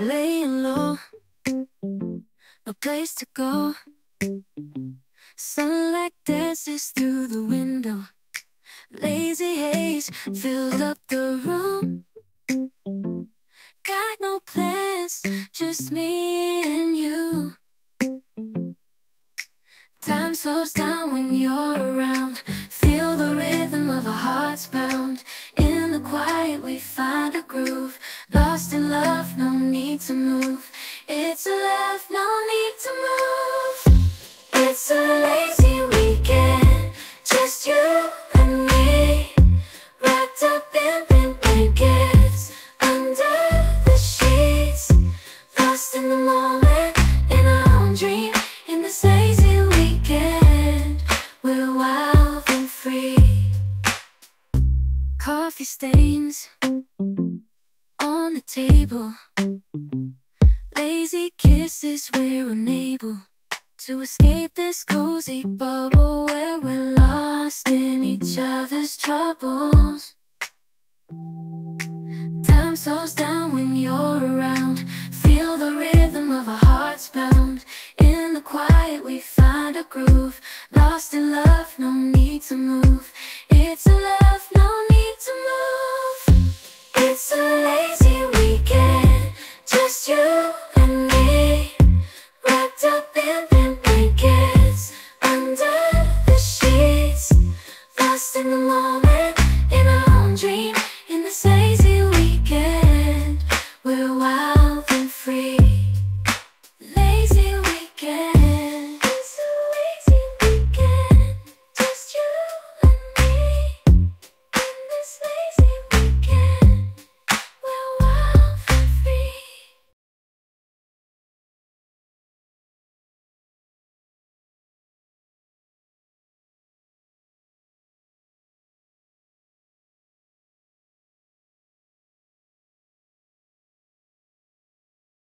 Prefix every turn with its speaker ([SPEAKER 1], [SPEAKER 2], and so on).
[SPEAKER 1] Laying low, no place to go. Sunlight dances through the window. Lazy haze filled up the room. Got no plans, just me and you. Time slows down when you're around. Feel the rhythm of our hearts pound. In the quiet, we find a groove. Lost in love, no need to move. It's a love, no need to move. It's a lazy weekend, just you and me. Wrapped up in pink blankets under the sheets. Lost in the moment, in our own dream. In this lazy weekend, we're wild and free. Coffee stains the table. Lazy kisses, we're unable to escape this cozy bubble where we're lost in each other's troubles. Time slows down when you're around. Feel the rhythm of our hearts pound. In the quiet, we find a groove. Lost in love, no need to move. It's a